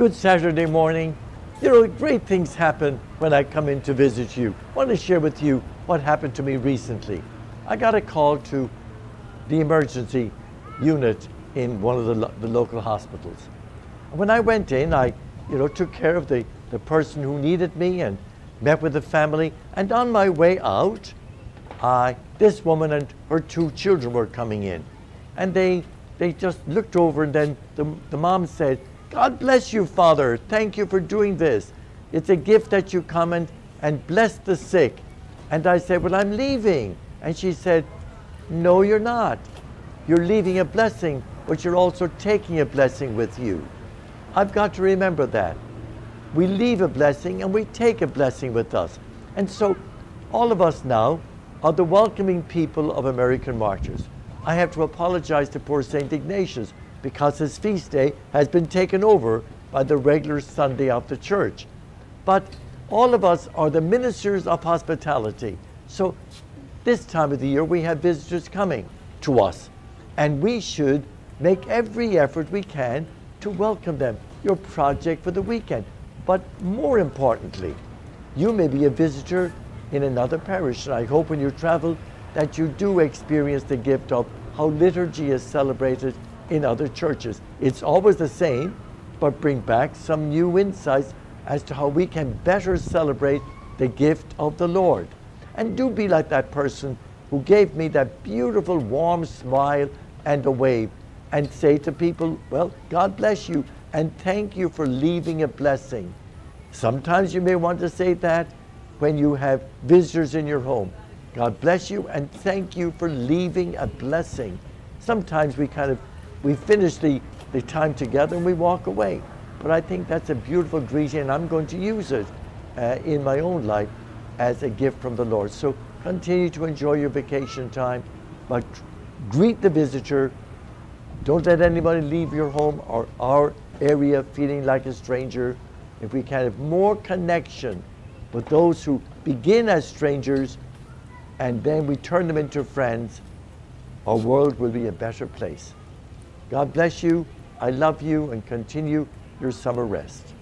good Saturday morning. You know, great things happen when I come in to visit you. I want to share with you what happened to me recently. I got a call to the emergency unit in one of the, lo- the local hospitals. When I went in, I, you know, took care of the, the person who needed me and met with the family. And on my way out, I, this woman and her two children were coming in. And they, they just looked over and then the, the mom said, God bless you, Father. Thank you for doing this. It's a gift that you come and, and bless the sick. And I said, Well, I'm leaving. And she said, No, you're not. You're leaving a blessing, but you're also taking a blessing with you. I've got to remember that. We leave a blessing and we take a blessing with us. And so, all of us now are the welcoming people of American Martyrs. I have to apologize to poor St. Ignatius because his feast day has been taken over by the regular Sunday of the church. But all of us are the ministers of hospitality. So this time of the year we have visitors coming to us, and we should make every effort we can to welcome them. Your project for the weekend. But more importantly, you may be a visitor in another parish, and I hope when you travel that you do experience the gift of how liturgy is celebrated in other churches. It's always the same, but bring back some new insights as to how we can better celebrate the gift of the Lord. And do be like that person who gave me that beautiful warm smile and a wave and say to people, Well, God bless you and thank you for leaving a blessing. Sometimes you may want to say that when you have visitors in your home. God bless you and thank you for leaving a blessing. Sometimes we kind of we finish the, the time together and we walk away. But I think that's a beautiful greeting and I'm going to use it uh, in my own life as a gift from the Lord. So continue to enjoy your vacation time, but greet the visitor. Don't let anybody leave your home or our area feeling like a stranger. If we can have more connection with those who begin as strangers and then we turn them into friends, our world will be a better place. God bless you. I love you and continue your summer rest.